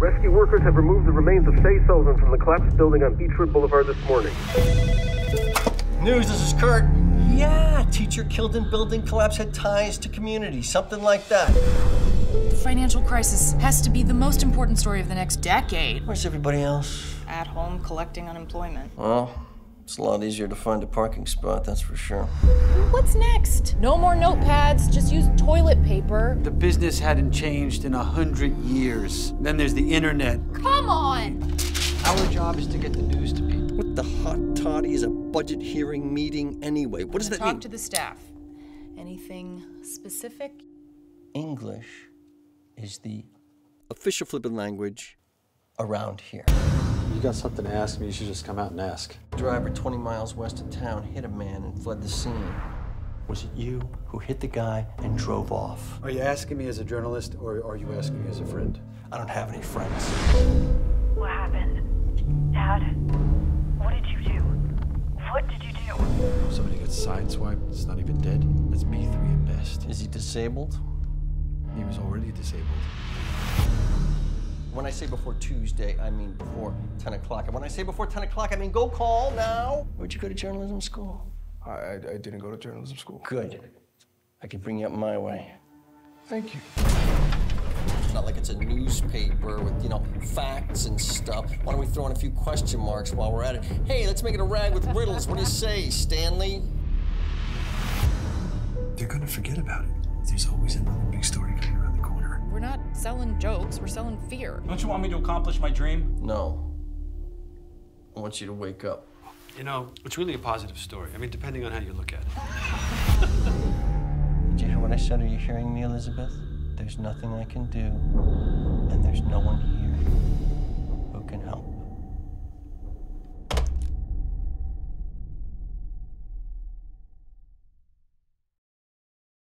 Rescue workers have removed the remains of Faye Sullivan from the collapsed building on Beechwood Boulevard this morning. News, this is Kurt. Yeah, teacher killed in building collapse had ties to community, something like that. The financial crisis has to be the most important story of the next decade. Where's everybody else? At home collecting unemployment. Well, it's a lot easier to find a parking spot, that's for sure. What's next? No more notepads, just use toilet paper. The business hadn't changed in a hundred years. Then there's the internet. Come on! Our job is to get the news to people. What the hot toddy is a budget hearing meeting anyway? What does that Talk mean? Talk to the staff. Anything specific? English is the official flippant language around here. You got something to ask me, you should just come out and ask. Driver 20 miles west of town hit a man and fled the scene. Was it you who hit the guy and drove off? Are you asking me as a journalist or are you asking me as a friend? I don't have any friends. What happened? Dad? What did you do? What did you do? Somebody got sideswiped, it's not even dead. That's B3 at best. Is he disabled? He was already disabled. When I say before Tuesday, I mean before 10 o'clock. And when I say before 10 o'clock, I mean go call now. Where'd you go to journalism school? I, I, I didn't go to journalism school. Good. I can bring you up my way. Thank you. It's not like it's a newspaper with, you know, facts and stuff. Why don't we throw in a few question marks while we're at it? Hey, let's make it a rag with riddles. What do you say, Stanley? They're gonna forget about it. There's always not selling jokes, we're selling fear. Don't you want me to accomplish my dream? No. I want you to wake up. You know, it's really a positive story. I mean, depending on how you look at it. Did you hear what I said? Are you hearing me, Elizabeth? There's nothing I can do, and there's no one here.